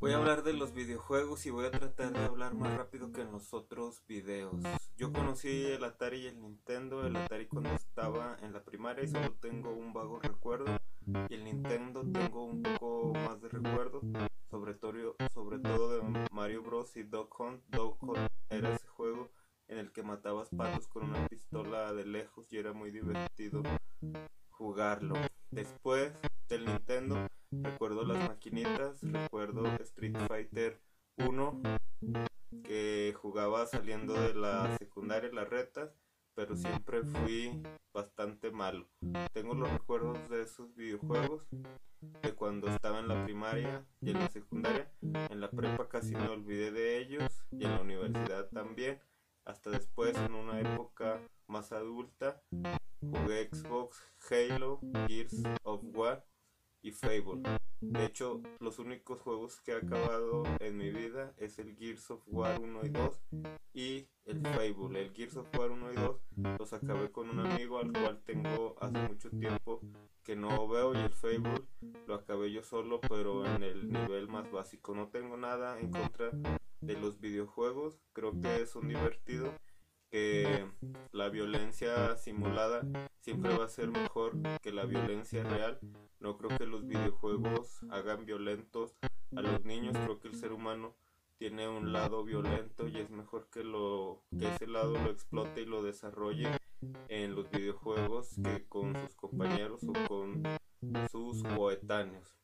Voy a hablar de los videojuegos y voy a tratar de hablar más rápido que en los otros videos. Yo conocí el Atari y el Nintendo, el Atari cuando estaba en la primaria y solo tengo un vago recuerdo. Y el Nintendo tengo un poco más de recuerdo, sobre todo, sobre todo de Mario Bros. y Dog Hunt. Dog Hunt era ese juego en el que matabas patos con una pistola de lejos y era muy divertido jugarlo. Después del Nintendo Recuerdo las maquinitas, recuerdo Street Fighter 1 que jugaba saliendo de la secundaria, las retas, pero siempre fui bastante malo. Tengo los recuerdos de esos videojuegos de cuando estaba en la primaria y en la secundaria. En la prepa casi me olvidé de ellos y en la universidad también. Hasta después, en una época más adulta, jugué Xbox, Halo, Gears of War y Fable. De hecho, los únicos juegos que he acabado en mi vida es el Gears of War 1 y 2 y el Fable. El Gears of War 1 y 2 los acabé con un amigo al cual tengo hace mucho tiempo que no veo y el Fable lo acabé yo solo pero en el nivel más básico. No tengo nada en contra de los videojuegos, creo que son divertidos que la violencia simulada siempre va a ser mejor que la violencia real. No creo que los videojuegos hagan violentos a los niños, creo que el ser humano tiene un lado violento y es mejor que lo que ese lado lo explote y lo desarrolle en los videojuegos que con sus compañeros o con sus coetáneos.